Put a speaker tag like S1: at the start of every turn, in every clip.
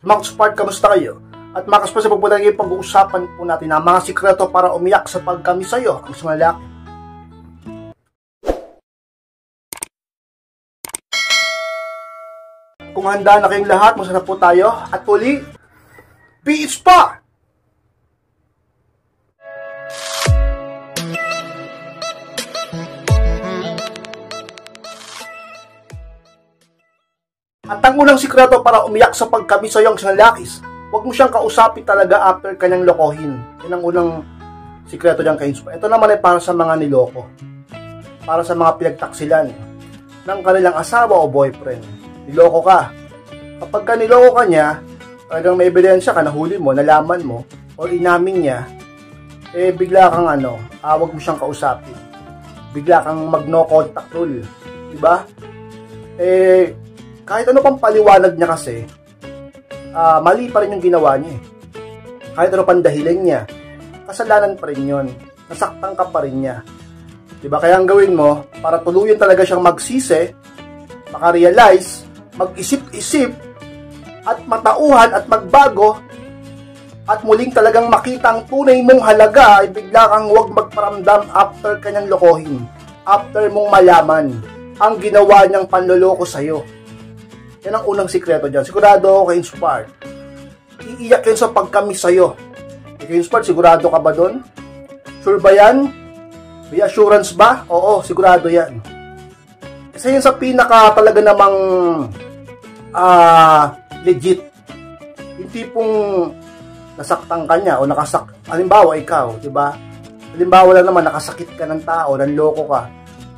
S1: Mga Spark, kamusta kayo? At makas pa sa pagpunta ngayon pag-uusapan po natin ang mga sikreto para umiyak sa pagkami sa iyo, ang mga lalaki. Kung handa na kayong lahat, masarap po tayo. At uli, Beach pa! At ang unang sikreto para umiyak sa pagkami sa sinalakis, huwag mo siyang kausapin talaga after kanyang lokohin. Yan ang unang sikreto dyan kay Ito naman ay para sa mga niloko. Para sa mga pinagtaksilan ng kanilang asawa o boyfriend. Niloko ka. Kapag ka niloko ka niya, talagang may ebidensya ka, nahuli mo, nalaman mo, o inamin niya, eh bigla kang ano, ah, huwag mo siyang kausapin. Bigla kang mag no contact rule. Diba? Eh, kahit ano pang paliwanag niya kasi, uh, mali pa rin yung ginawa niya eh. Kahit ano pang dahilan niya, kasalanan pa rin yun. Nasaktan ka pa rin niya. Diba? Kaya ang gawin mo, para tuluyan talaga siyang magsisi, makarealize, mag-isip-isip, at matauhan at magbago, at muling talagang makita ang tunay mong halaga ay bigla kang huwag magparamdam after kanyang lokohin, after mong malaman ang ginawa niyang panloloko sa'yo. Yan ang unang sikreto dyan. Sigurado ako kay Inspired. Iiyak yun sa pagkami sa'yo. Kay Inspired, sigurado ka ba doon? Sure ba yan? May assurance ba? Oo, sigurado yan. Kasi yun sa pinaka talaga namang uh, legit. Yung tipong nasaktan ka niya o nakasak... Halimbawa, ikaw, di ba? Halimbawa lang naman, nakasakit ka ng tao, nanloko ka.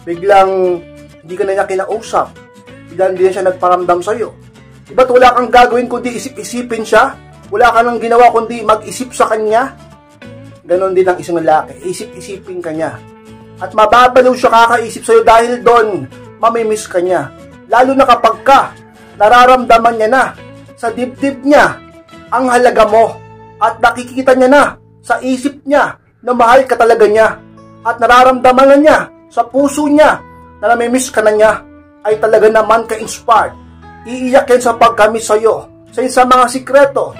S1: Biglang hindi ka na niya kinausap bigla hindi siya nagparamdam sa iyo. Diba't wala kang gagawin kundi isip-isipin siya? Wala ka nang ginawa kundi mag-isip sa kanya? Ganon din ang isang lalaki. Isip-isipin ka niya. At mababaliw siya kakaisip sa'yo dahil doon, mamimiss ka niya. Lalo na kapag ka, nararamdaman niya na sa dibdib niya ang halaga mo at nakikita niya na sa isip niya na mahal ka talaga niya at nararamdaman na niya sa puso niya na namimiss ka na niya ay talaga naman ka-inspired. Iiyak yan sa pagkami sa iyo. Sa isa mga sikreto,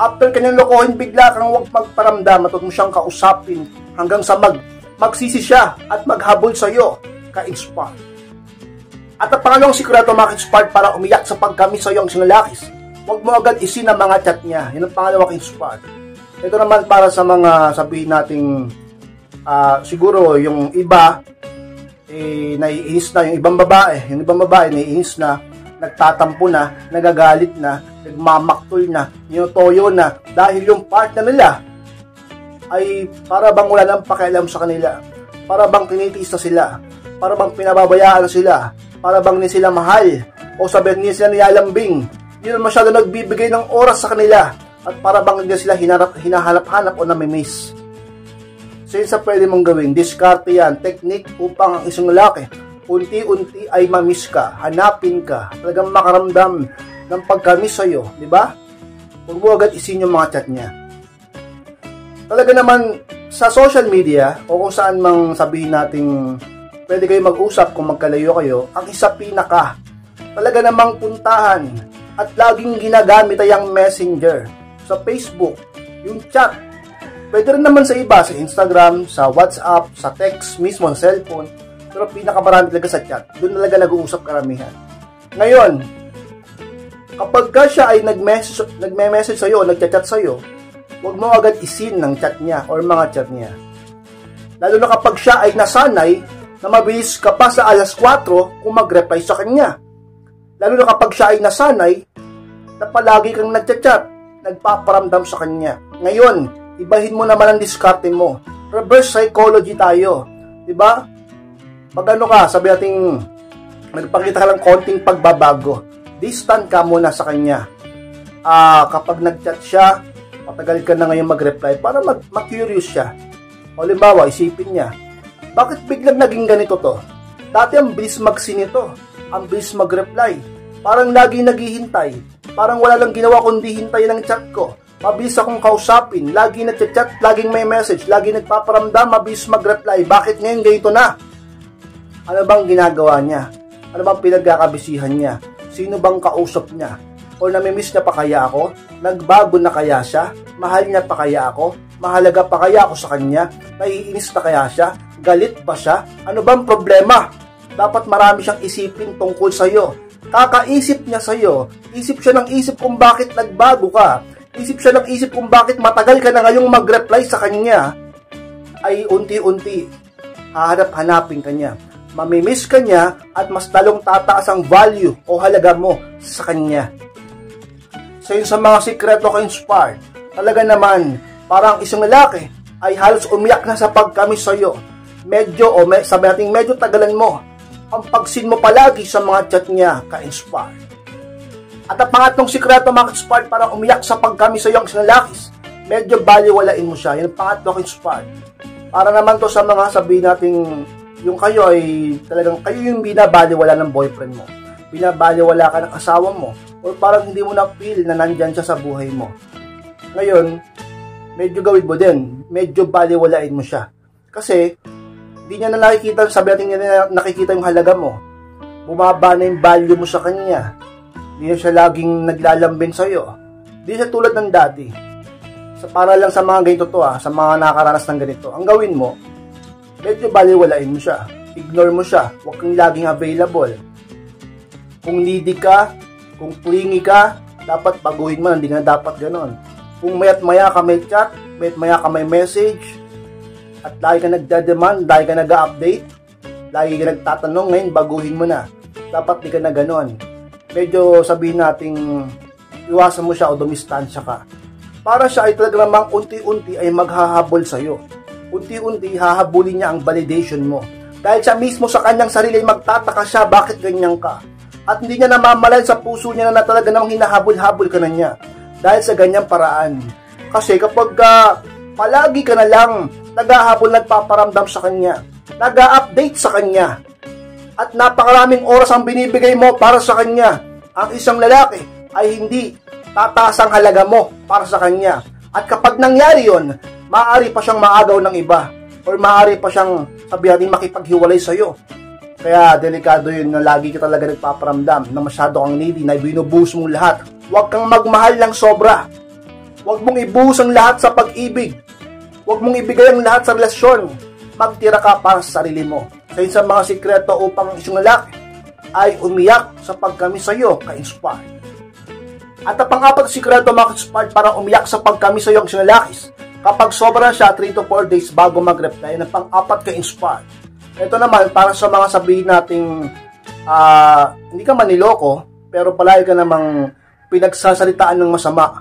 S1: after kanyang lokohin bigla kang huwag magparamdam at mo siyang kausapin hanggang sa mag magsisi siya at maghabol sa iyo ka-inspired. At ang pangalawang sikreto mga inspired para umiyak sa pagkami sa iyo ang sinalakis. Huwag mo agad isin ang mga chat niya. Yan ang pangalawang inspired. Ito naman para sa mga sabihin nating uh, siguro yung iba eh, naiinis na yung ibang babae. Yung ibang babae, naiinis na, nagtatampo na, nagagalit na, nagmamaktol na, toyo na, dahil yung partner nila ay para bang wala nang pakialam sa kanila. Para bang tinitiis na sila. Para bang pinababayaan na sila. Para bang ni sila mahal. O sabihin niya sila niyalambing. Hindi na masyado nagbibigay ng oras sa kanila. At para bang hindi sila hinahanap-hanap o namimiss. So yun sa pwede mong gawin, diskarte yan, technique upang ang isang lalaki unti-unti ay mamiss ka, hanapin ka, talagang makaramdam ng pagkamiss sa'yo, di ba? Huwag mo agad isin yung mga chat niya. Talaga naman, sa social media, o kung saan mang sabihin nating pwede kayo mag-usap kung magkalayo kayo, ang isa pinaka, talaga namang puntahan at laging ginagamit ay ang messenger sa Facebook, yung chat, Pwede rin naman sa iba, sa Instagram, sa WhatsApp, sa text, mismo sa cellphone. Pero pinakamarami talaga sa chat. Doon talaga nag-uusap karamihan. Ngayon, kapag ka siya ay nag-message, nagme-message sa'yo, nagchat-chat sa'yo, huwag mo agad isin ng chat niya or mga chat niya. Lalo na kapag siya ay nasanay na mabilis ka pa sa alas 4 kung mag-reply sa kanya. Lalo na kapag siya ay nasanay na palagi kang nagchat-chat, nagpaparamdam sa kanya. Ngayon, ibahin mo naman ang diskarte mo. Reverse psychology tayo. 'Di ba? Pag ano ka, sabi nating nagpakita ka lang konting pagbabago. Distant ka muna sa kanya. Ah, kapag nag-chat siya, matagal ka na ngayon mag-reply para mag- curious siya. O limbawa, isipin niya, bakit biglang naging ganito to? Dati ang bilis magsinito, ang bilis mag-reply. Parang lagi naghihintay. Parang wala lang ginawa kundi hintay ng chat ko. Mabilis akong kausapin, lagi nagchat-chat, laging may message, lagi nagpaparamdam, mabilis mag-reply. Bakit ngayon ganito na? Ano bang ginagawa niya? Ano bang pinagkakabisihan niya? Sino bang kausap niya? O namimiss niya pa kaya ako? Nagbago na kaya siya? Mahal niya pa kaya ako? Mahalaga pa kaya ako sa kanya? Naiinis na kaya siya? Galit ba siya? Ano bang problema? Dapat marami siyang isipin tungkol sa'yo. Kakaisip niya sa'yo. Isip siya ng isip kung bakit nagbago ka. Isip siya ng isip kung bakit matagal ka na ngayong mag-reply sa kanya. Ay unti-unti, hahanap-hanapin ka niya mamimiss ka niya at mas lalong tataas ang value o halaga mo sa kanya. So yun sa mga sikreto ko inspired, talaga naman, parang isang lalaki ay halos umiyak na sa pagkamis sa'yo. Medyo o me, sabi natin medyo tagalan mo ang pagsin mo palagi sa mga chat niya ka-inspired. At ang pangatlong sikreto mga inspired parang umiyak sa pagkamis sa'yo ang isang lalaki, medyo baliwalain mo siya. Yan ang pangatlo inspired. Para naman to sa mga sabihin nating yung kayo ay talagang kayo yung binabaliwala ng boyfriend mo. Binabaliwala ka ng asawa mo or parang hindi mo na feel na nandyan siya sa buhay mo. Ngayon, medyo gawin mo din. Medyo baliwalain mo siya. Kasi, hindi niya na nakikita, sabi natin niya na nakikita yung halaga mo. Bumaba na yung value mo sa kanya. Hindi na siya laging naglalambing sa'yo. Hindi siya tulad ng dati. Sa, para lang sa mga ganito to ah, sa mga nakakaranas ng ganito. Ang gawin mo, medyo baliwalain mo siya. Ignore mo siya. Huwag kang laging available. Kung needy ka, kung clingy ka, dapat baguhin mo. Hindi na dapat ganon. Kung mayat maya ka may chat, mayat maya ka may message, at lagi ka nagda-demand, lagi ka nag-update, lagi ka nagtatanong, ngayon baguhin mo na. Dapat di ka na ganon. Medyo sabihin nating iwasan mo siya o dumistansya ka. Para siya ay talaga namang unti-unti ay maghahabol sa'yo unti-unti hahabulin niya ang validation mo. Dahil siya mismo sa kanyang sarili magtataka siya bakit ganyan ka. At hindi niya namamalayan sa puso niya na, na talaga namang hinahabol-habol ka na niya. Dahil sa ganyang paraan. Kasi kapag uh, palagi ka na lang naghahabol nagpaparamdam sa kanya, nag-update sa kanya, at napakaraming oras ang binibigay mo para sa kanya, ang isang lalaki ay hindi tataas ang halaga mo para sa kanya. At kapag nangyari yon, maaari pa siyang maagaw ng iba or maaari pa siyang sabihan din makipaghiwalay sa iyo. Kaya delikado yun na lagi ka talaga nagpaparamdam na masyado kang needy na binubuhos mong lahat. Huwag kang magmahal ng sobra. Huwag mong ibuhos ang lahat sa pag-ibig. Huwag mong ibigay ang lahat sa relasyon. Magtira ka para sa sarili mo. Sa sa mga sikreto upang isang lalaki ay umiyak sa pagkami sa iyo ka-inspired. At ang pang-apat sikreto mga inspired para umiyak sa pagkami sa iyo ang isang lalaki Kapag sobra siya, 3 to 4 days bago mag-reply, ng pang-apat ka inspired. Ito naman, para sa mga sabihin nating uh, hindi ka maniloko, pero palagi ka namang pinagsasalitaan ng masama.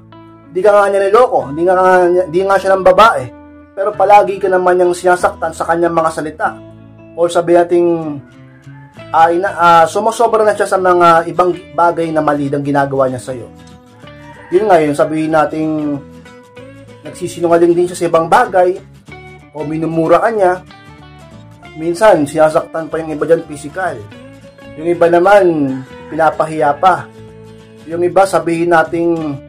S1: Hindi ka nga niya niloko, hindi nga, hindi nga siya ng babae, pero palagi ka naman niyang sinasaktan sa kanyang mga salita. O sabi nating uh, ina, uh, sumusobra na siya sa mga ibang bagay na mali ang ginagawa niya sa'yo. Yun nga yun, sabihin nating nagsisinungaling din siya sa ibang bagay o minumura ka niya. Minsan, sinasaktan pa yung iba dyan physical. Yung iba naman, pinapahiya pa. Yung iba, sabihin nating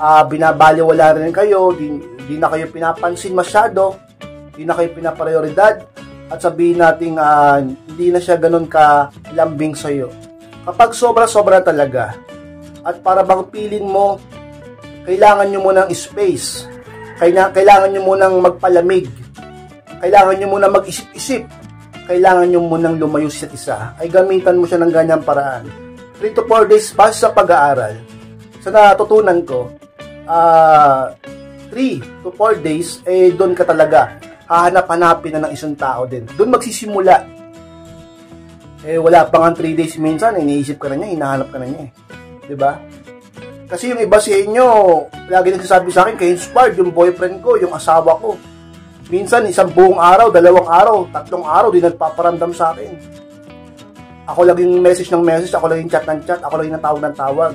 S1: uh, binabaliwala rin kayo, di, di na kayo pinapansin masyado, di na kayo pinaprioridad, at sabihin nating uh, hindi na siya ganun ka lambing sa'yo. Kapag sobra-sobra talaga, at para bang pilin mo, kailangan nyo mo ng space kaya, kailangan nyo munang magpalamig. Kailangan nyo munang mag-isip-isip. Kailangan nyo munang lumayo sa isa. Ay gamitan mo siya ng ganyang paraan. 3 to 4 days base sa pag-aaral. Sa natutunan ko, uh, ah, 3 to 4 days, eh doon ka talaga hahanap-hanapin na ng isang tao din. Doon magsisimula. Eh wala pa nga 3 days minsan, iniisip ka na niya, hinahanap ka na niya eh. ba? Kasi yung iba sa inyo, lagi nagsasabi sa akin, kay inspired yung boyfriend ko, yung asawa ko. Minsan, isang buong araw, dalawang araw, tatlong araw, di nagpaparamdam sa akin. Ako laging message ng message, ako laging chat ng chat, ako laging tawag ng tawag.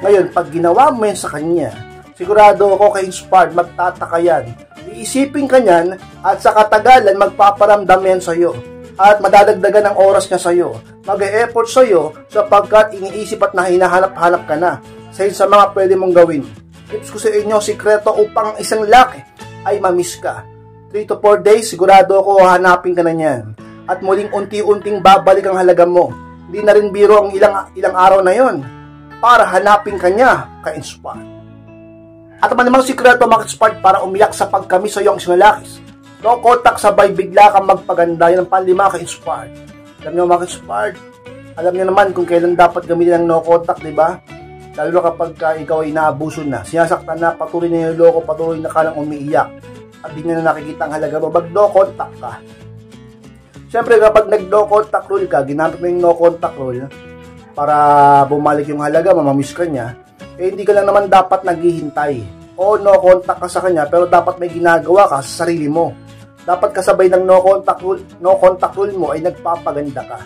S1: Ngayon, pag ginawa mo yan sa kanya, sigurado ako kay inspired, magtataka yan. Iisipin ka niyan, at sa katagalan, magpaparamdam yan sa'yo. At madadagdagan ng oras niya sa'yo. Mag-e-effort sa'yo sapagkat iniisip at nahinahanap-hanap ka na sa sa mga pwede mong gawin. Tips ko sa inyo, sikreto upang isang laki ay mamiss ka. 3 to 4 days, sigurado ako hanapin ka na niyan. At muling unti-unting babalik ang halaga mo. Hindi na rin biro ang ilang, ilang araw na yon. para hanapin kanya ka-inspired. At naman namang sikreto mga inspired para umiyak sa pagkami sa iyong sinalakis. No contact sabay bigla kang magpaganda yan ang panlima ka-inspired. Alam niyo mga inspired, alam niyo naman kung kailan dapat gamitin ang no contact, di ba? Lalo na kapag ka ikaw ay naabuso na, sinasaktan na, patuloy na yung loko, patuloy na ka lang umiiyak at di na nakikita ang halaga mo, mag no contact ka. Siyempre kapag nag no contact rule ka, ginamit mo yung no contact rule para bumalik yung halaga mo, mamiss ka niya, eh hindi ka lang naman dapat naghihintay. O no contact ka sa kanya, pero dapat may ginagawa ka sa sarili mo. Dapat kasabay ng no contact rule, no contact rule mo ay nagpapaganda ka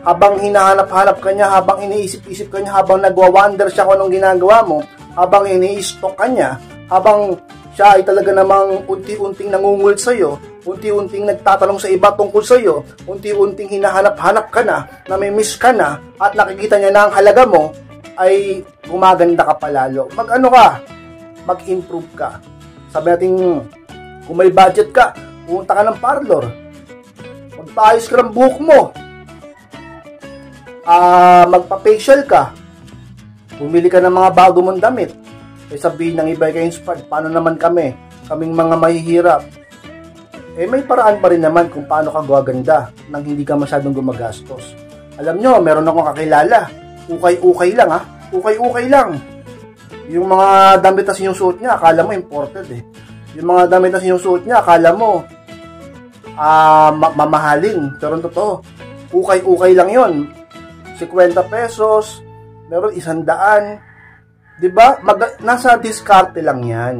S1: habang hinahanap-hanap ka niya, habang iniisip-isip ka niya, habang nagwa-wonder siya kung anong ginagawa mo, habang ini-stalk ka niya, habang siya ay talaga namang unti-unting nangungulit sa iyo, unti-unting nagtatanong sa iba tungkol sa iyo, unti-unting hinahanap-hanap ka na, namimiss ka na, at nakikita niya na ang halaga mo, ay gumaganda ka palalo. Mag-ano ka? Mag-improve ka. Sabi natin, kung may budget ka, pumunta ka ng parlor. Magpaayos ka ng buhok mo uh, magpa-facial ka, bumili ka ng mga bago mong damit, eh sabihin ng iba kay inspired, paano naman kami, kaming mga mahihirap, eh may paraan pa rin naman kung paano ka gaganda nang hindi ka masyadong gumagastos. Alam nyo, meron akong kakilala, ukay-ukay lang ha, ukay-ukay lang. Yung mga damit na sinusuot niya, akala mo imported eh. Yung mga damit na sinusuot niya, akala mo uh, mamahalin. Pero totoo, ukay-ukay lang yon 50 pesos, meron isang daan. 'Di ba? Nasa diskarte lang 'yan.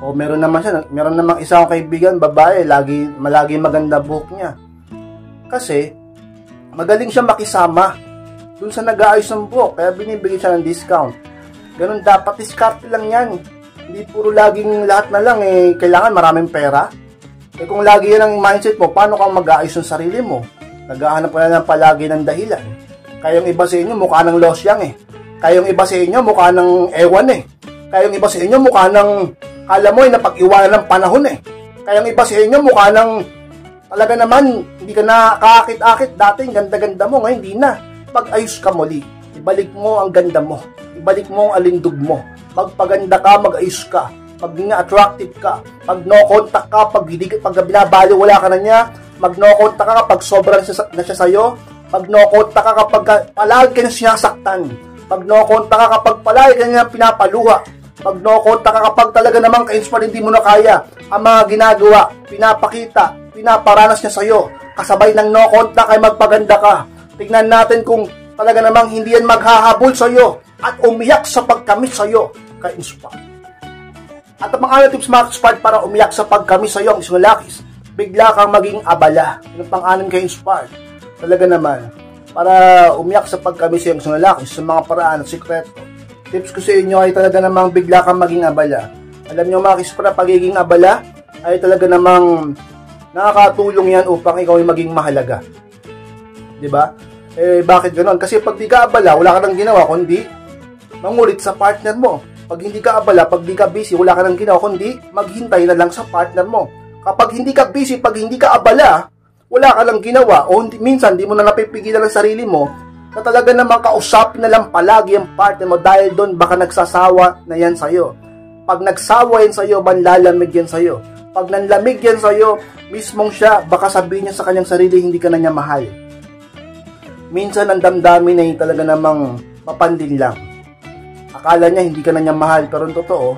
S1: O meron naman siya, meron namang isang kaibigan, babae, lagi malagi maganda buhok niya. Kasi magaling siya makisama dun sa nag-aayos ng buhok, kaya binibigyan siya ng discount. Ganun dapat diskarte lang 'yan. Hindi puro laging lahat na lang eh kailangan maraming pera. Eh kung lagi yan ang mindset mo, paano kang mag-aayos ng sarili mo? Naghahanap ka na lang palagi ng dahilan. Kayong iba sa inyo mukha ng losyang eh. Kayong iba sa inyo mukha ng ewan eh. Kayong iba sa inyo mukha ng alam mo eh, napag-iwanan ng panahon eh. Kayong iba sa inyo mukha ng talaga naman hindi ka na kakakit-akit dati ganda-ganda mo ngayon hindi na. Pag-ayos ka muli. Ibalik mo ang ganda mo. Ibalik mo ang alindog mo. Magpaganda ka, mag-ayos ka pag attractive ka, pag no contact ka, pag hindi pag binabali wala ka na niya, mag no contact ka pag sobrang na siya sa'yo, pag no-contact ka kapag palagi ka sinasaktan. Pag no-contact ka kapag palagi ka niya pinapaluha. Pag no-contact ka kapag talaga namang ka-inspire hindi mo na kaya ang mga ginagawa, pinapakita, pinaparanas niya sa'yo. Kasabay ng no-contact ay magpaganda ka. Tingnan natin kung talaga namang hindi yan maghahabol sa'yo at umiyak sa pagkamit sa'yo ka-inspire. At ang mga tips mga inspired para umiyak sa pagkamit sa'yo ang isang lalakis, bigla kang maging abala. Yung pang-anim ka-inspired Talaga naman. Para umiyak sa pagkamisiyang sa lalaki sa mga paraan at sikreto. Tips ko sa inyo ay talaga namang bigla kang maging abala. Alam nyo mga kispra, pagiging abala ay talaga namang nakakatulong yan upang ikaw ay maging mahalaga. 'Di ba? Eh bakit ganoon? Kasi pag di ka abala, wala ka nang ginawa kundi mangulit sa partner mo. Pag hindi ka abala, pag di ka busy, wala ka nang ginawa kundi maghintay na lang sa partner mo. Kapag hindi ka busy, pag hindi ka abala, wala ka lang ginawa o minsan di mo na napipigilan ang sarili mo na talaga namang kausapin na lang palagi ang partner mo dahil doon baka nagsasawa na yan sa'yo. Pag nagsawa yan sa'yo, manlalamig yan sa'yo. Pag nanlamig yan sa'yo, mismong siya, baka sabihin niya sa kanyang sarili, hindi ka na niya mahal. Minsan ang damdamin ay talaga namang mapandin lang. Akala niya hindi ka na niya mahal, pero totoo,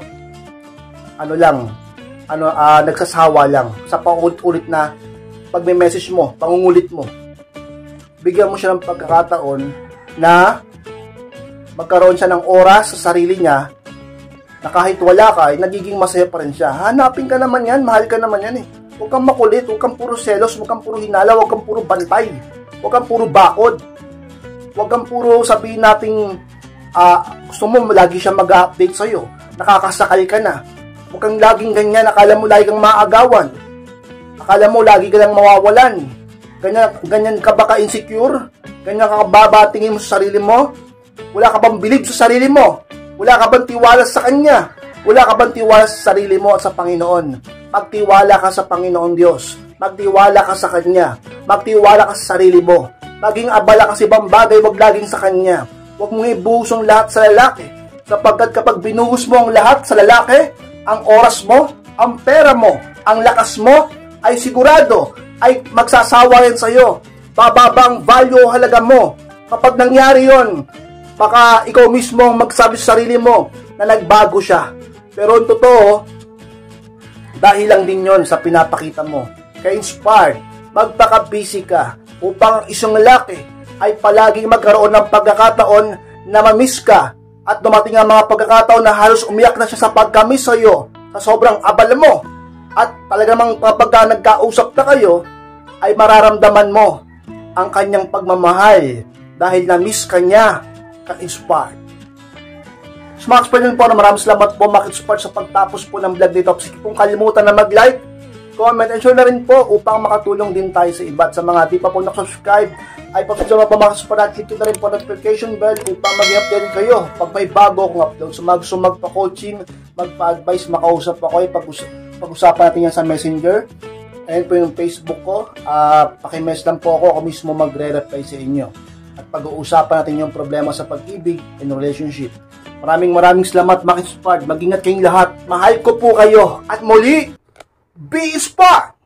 S1: ano lang, ano, uh, nagsasawa lang sa paulit-ulit na pag may message mo, pangungulit mo, bigyan mo siya ng pagkakataon na magkaroon siya ng oras sa sarili niya na kahit wala ka, ay nagiging masaya pa rin siya. Hanapin ka naman yan, mahal ka naman yan eh. Huwag kang makulit, huwag kang puro selos, huwag kang puro hinala, huwag kang puro bantay, huwag kang puro bakod. Huwag kang puro sabihin nating uh, gusto mo lagi siya mag-update sa'yo, nakakasakal ka na. Huwag kang laging ganyan, akala mo lagi kang maagawan. Akala mo lagi ka lang mawawalan. Ganyan, ganyan ka ba ka-insecure? Ganyan ka ba tingin mo sa sarili mo? Wala ka bang bilib sa sarili mo? Wala ka bang tiwala sa Kanya? Wala ka bang tiwala sa sarili mo at sa Panginoon? Magtiwala ka sa Panginoon Diyos. Magtiwala ka sa Kanya. Magtiwala ka sa sarili mo. Maging abala ka sa ibang bagay, wag laging sa Kanya. huwag mong ibuhos ang lahat sa lalaki. Sapagkat kapag binuhos mo ang lahat sa lalaki, ang oras mo, ang pera mo, ang lakas mo, ay sigurado ay magsasawa rin sa'yo. Bababa ang value o halaga mo. Kapag nangyari yon, baka ikaw mismo ang magsabi sa sarili mo na nagbago siya. Pero ang totoo, dahil lang din yon sa pinapakita mo. Kaya inspired, magpaka-busy ka upang ang isang lalaki ay palaging magkaroon ng pagkakataon na mamiss ka at dumating ang mga pagkakataon na halos umiyak na siya sa pagkamiss sa iyo sa sobrang abala mo at talagang kapag nagkausap na kayo ay mararamdaman mo ang kanyang pagmamahal dahil na-miss ka niya ka-inspired. Smax pa po na maraming salamat po Max-inspired sa pagtapos po ng vlog dito. Sige pong kalimutan na mag-like, comment, and share na rin po upang makatulong din tayo sa iba. At sa mga di pa po nakasubscribe, ay pasensya pa mga at click na rin po notification bell upang mag-update kayo pag may bago akong upload. So mag magpa-coaching, magpa-advise, makausap ako, pag-usapan natin yan sa messenger. Ayan po yung Facebook ko. Uh, pakimess lang po ako, ako mismo magre-reply sa inyo. At pag-uusapan natin yung problema sa pag-ibig and relationship. Maraming maraming salamat, Makinspard. Mag-ingat kayong lahat. Mahal ko po kayo. At muli, Be Spark!